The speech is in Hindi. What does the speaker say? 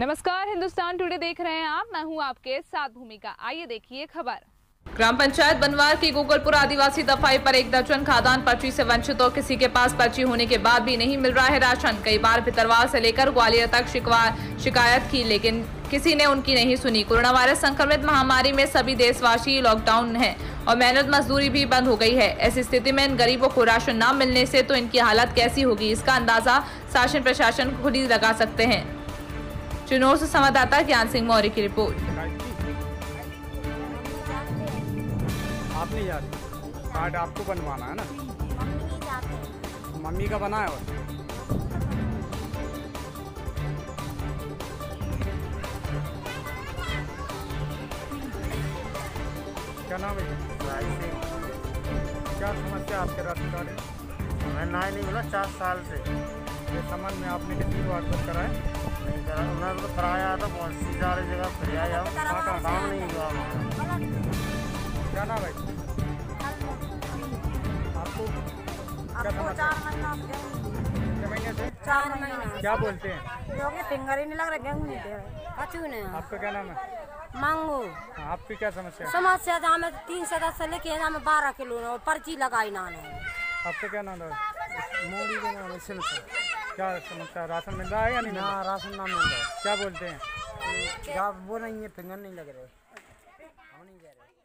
नमस्कार, हिंदुस्तान टुडे देख रहे हैं आप। मैं हूँ आपके साथ भूमिका। आइए देखिए खबर। ग्राम पंचायत बनवार की गोकुलपुर आदिवासी दफाई पर एक दर्जन खादान पर्ची से वंचित और किसी के पास पर्ची होने के बाद भी नहीं मिल रहा है राशन। कई बार भितरवाल से लेकर ग्वालियर तक शिकायत की, लेकिन किसी ने उनकी नहीं सुनी। कोरोना वायरस संक्रमित महामारी में सभी देशवासी लॉकडाउन है और मेहनत मजदूरी भी बंद हो गई है। ऐसी स्थिति में इन गरीबों को राशन न मिलने से तो इनकी हालत कैसी होगी, इसका अंदाज़ा शासन प्रशासन खुद ही लगा सकते हैं। चिनौर से संवाददाता ज्ञान सिंह मौर्य की रिपोर्ट। आप नहीं जाते कार्ड आपको बनवाना है ना? मम्मी का बना है। और क्या नाम है? क्या समस्या आपके राशन कार्ड है मैं ना ही नहीं बोला चार साल से। ये संबंध में आपने कितनी बार बात करा नहीं करा। मैं तो था बहुत सी सारी जगह फिर आया हूँ काम नहीं हुआ क्या नाम है आपको क्या चार महीना हो गया। कितने महीने से चार महीना क्या बोलते हैं क्योंकि फिंगर ही नहीं लग रहा गेहूँ नहीं दे रहे कछु नहीं आपका क्या नाम है मांगो हाँ, आपकी क्या समस्या है समस्या था हमें तीन सदस्य लेके हमें बारह किलो और पर्ची लगाई ना ने आपका क्या नाम है मूड़ी के नाम है क्या समस्या राशन मिल रहा है या नहीं ना राशन ना मिल रहा है क्या बोलते हैं है। वो नहीं है फिंगर नहीं लग रहे। हम नहीं कह रहे।